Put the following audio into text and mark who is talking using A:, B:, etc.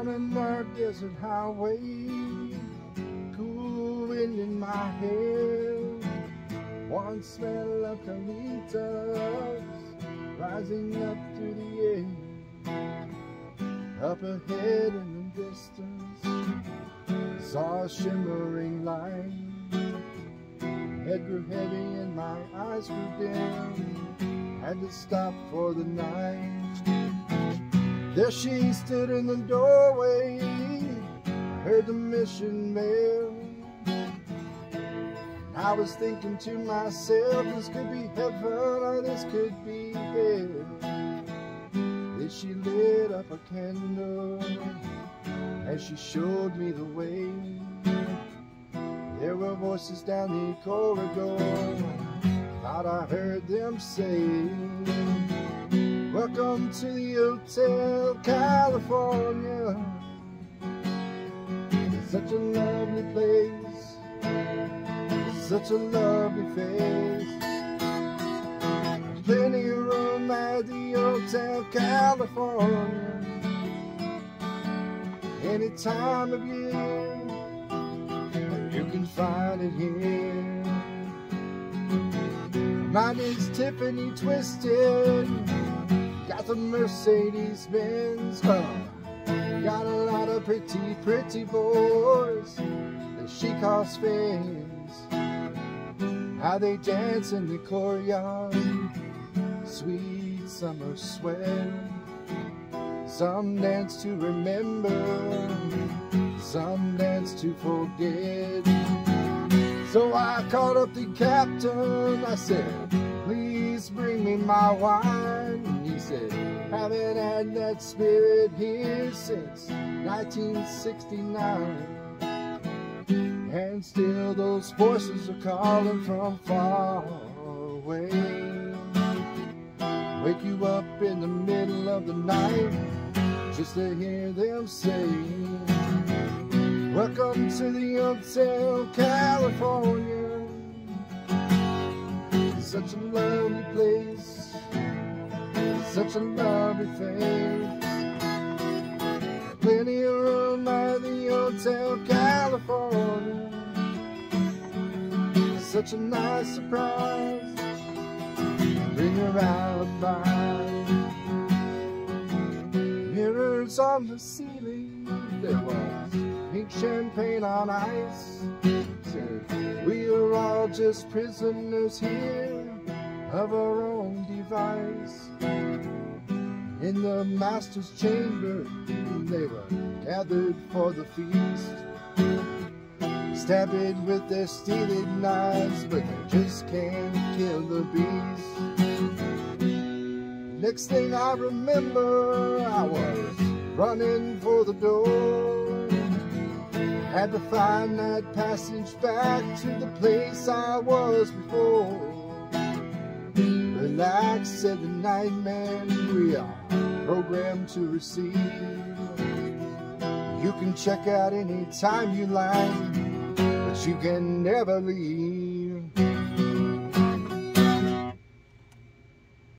A: on a dark desert highway, cool wind in my hair, one smell of colitas rising up through the air. Up ahead in the distance, saw a shimmering line. Head grew heavy and my eyes grew dim. Had to stop for the night. There she stood in the doorway. I heard the mission bell. And I was thinking to myself, this could be heaven or this could be hell. Then she lit up a candle as she showed me the way. There were voices down the corridor. Thought I heard them say, Welcome to the Hotel California. It's Such a lovely place, such a lovely face. Plenty of room at the Hotel California. Any time of year, you can find it here. My name's Tiffany Twisted. Got the Mercedes Benz. Huh. Got a lot of pretty, pretty boys that she calls fans. How they dance in the courtyard. Sweet summer sweat. Some dance to remember, some dance to forget. So I called up the captain, I said, please bring me my wine. He said, haven't had that spirit here since 1969. And still those voices are calling from far away. Wake you up in the middle of the night just to hear them say, Welcome to the Hotel California. Such a lovely place, such a lovely face. Plenty of room at the Hotel California. Such a nice surprise. Bring her alibi. Mirrors on the ceiling. There was pink champagne on ice. We are all just prisoners here of our own device. In the master's chamber, they were gathered for the feast. Stabbing with their stealing knives, but they just can't kill the beast. Next thing I remember, I was running for the door. Had to find that passage back to the place I was before. Relax, said the nightman, we are programmed to receive. You can check out any time you like, but you can never leave.